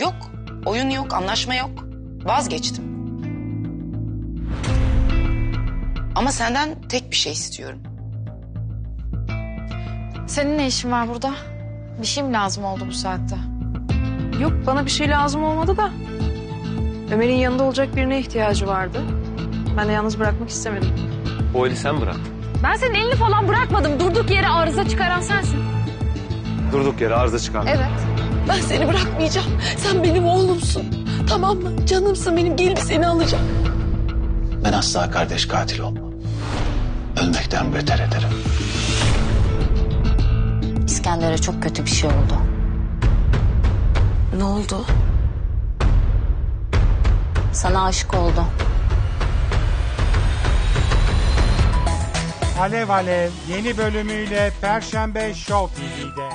Yok. Oyun yok, anlaşma yok. Vazgeçtim. Ama senden tek bir şey istiyorum. Senin ne işin var burada? Bir şey mi lazım oldu bu saatte? Yok bana bir şey lazım olmadı da. Ömer'in yanında olacak birine ihtiyacı vardı. Ben de yalnız bırakmak istemedim. O eli sen bırak. Ben senin elini falan bırakmadım. Durduk yere arıza çıkaran sensin. Durduk yere arıza çıkarma. Evet. Ben seni bırakmayacağım. Sen benim oğlumsun. Tamam mı? Canımsın benim. Gelip seni alacağım. Ben asla kardeş katil olmam. Ölmekten beter ederim. İskender'e çok kötü bir şey oldu. Ne oldu? Sana aşık oldu. Alev Alev yeni bölümüyle Perşembe Show TV'de.